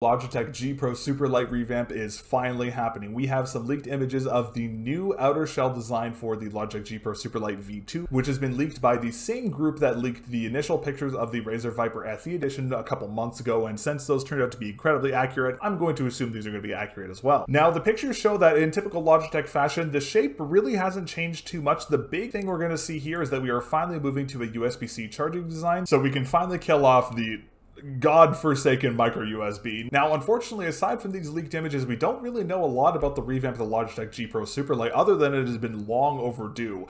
Logitech G Pro Superlight revamp is finally happening. We have some leaked images of the new outer shell design for the Logitech G Pro Superlight V2, which has been leaked by the same group that leaked the initial pictures of the Razer Viper SE edition a couple months ago, and since those turned out to be incredibly accurate, I'm going to assume these are going to be accurate as well. Now, the pictures show that in typical Logitech fashion, the shape really hasn't changed too much. The big thing we're going to see here is that we are finally moving to a USB-C charging design, so we can finally kill off the god-forsaken micro USB. Now, unfortunately, aside from these leaked images, we don't really know a lot about the revamp of the Logitech G Pro Superlight other than it has been long overdue.